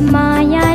My.